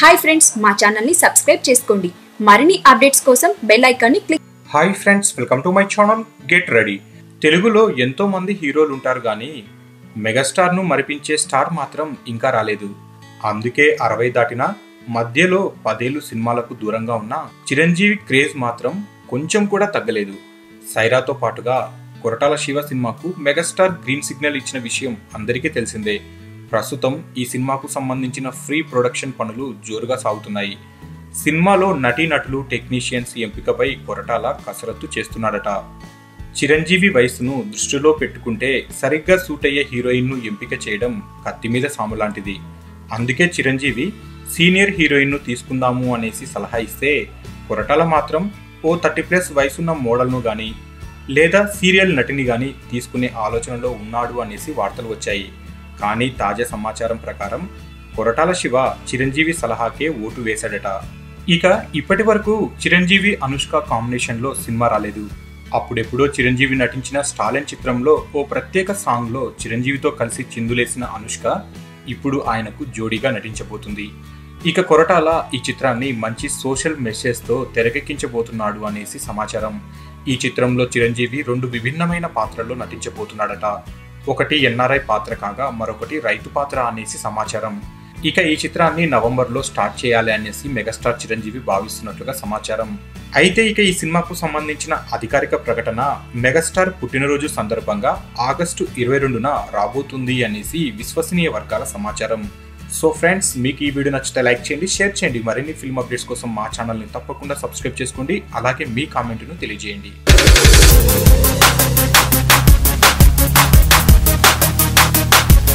Hi friends మా ఛానల్ని subscribe చేసుకోండి. మరిన్ని అప్డేట్స్ కోసం బెల్ ఐకాన్ని click hi friends welcome to my channel get ready తెలుగులో ఎంతో మంది హీరోలు ఉంటారు కానీ మెగాస్టార్ను మరిపించే స్టార్ మాత్రం ఇంకా రాలేదు. అందుకే అరవై దాటిన మధ్యలో పదేళ్ళు సినిమాలకు దూరంగా ఉన్న చిరంజీవి క్రేజ్ మాత్రం కొంచెం కూడా తగ్గలేదు. సైరాతో పాటుగా కొరటాల శివ సినిమాకు మెగాస్టార్ గ్రీన్ సిగ్నల్ ఇచ్చిన విషయం అందరికీ తెలిసిందే. ప్రస్తుతం ఈ సినిమాకు సంబంధించిన ఫ్రీ ప్రొడక్షన్ పనులు జోరుగా సాగుతున్నాయి. సినిమాలో నటీనటులు టెక్నీషియన్స్ ఎంపికపై కొరటాల కసరత్తు చేస్తున్నాడట చిరంజీవి వయసును దృష్టిలో పెట్టుకుంటే సరిగ్గా సూట్ అయ్యే హీరోయిన్ను ఎంపిక చేయడం కత్తి మీద సాము లాంటిది. అందుకే చిరంజీవి సీనియర్ హీరోయిన్ను తీసుకుందాము అనేసి సలహా ఇస్తే కొరటాల మాత్రం ఓ థర్టీ ప్లస్ వయసున్న మోడల్ను కానీ లేదా సీరియల్ నటిని కానీ తీసుకునే ఆలోచనలో ఉన్నాడు అనేసి వార్తలు వచ్చాయి. కానీ తాజా సమాచారం ప్రకారం కొరటాల శివ చిరంజీవి సలహాకే ఓటు వేశాడట. ఇక ఇప్పటి వరకు చిరంజీవి అనుష్క కాంబినేషన్లో సినిమా రాలేదు. అప్పుడెప్పుడో చిరంజీవి నటించిన స్టాలిన్ చిత్రంలో ఓ ప్రత్యేక సాంగ్లో చిరంజీవితో కలిసి చిందులేసిన అనుష్క ఇప్పుడు ఆయనకు జోడీగా నటించబోతుంది. ఇక కొరటాల ఈ చిత్రాన్ని మంచి సోషల్ మెసేజ్తో తెరకెక్కించబోతున్నాడు అనేసి సమాచారం. ఈ చిత్రంలో చిరంజీవి రెండు విభిన్నమైన పాత్రల్లో నటించబోతున్నాడట. ఒకటి ఎన్ఆర్ఐ పాత్ర కాగా మరొకటి రైతు పాత్ర అనేసి సమాచారం. ఇక ఈ చిత్రాన్ని నవంబర్లో స్టార్ట్ చేయాలి అనేసి మెగాస్టార్ చిరంజీవి భావిస్తున్నట్లుగా సమాచారం. అయితే ఇక ఈ సినిమాకు సంబంధించిన అధికారిక ప్రకటన మెగాస్టార్ పుట్టినరోజు సందర్భంగా ఆగస్టు ఇరవై రెండున రాబోతుంది అనేసి విశ్వసనీయ వర్గాల సమాచారం. సో ఫ్రెండ్స్ మీకు ఈ వీడియో నచ్చితే లైక్ చేయండి షేర్ చేయండి. మరిన్ని ఫిల్మ్ అప్డేట్స్ కోసం మా ఛానల్ని తప్పకుండా సబ్స్క్రైబ్ చేసుకోండి. అలాగే మీ కామెంట్ను తెలియజేయండి.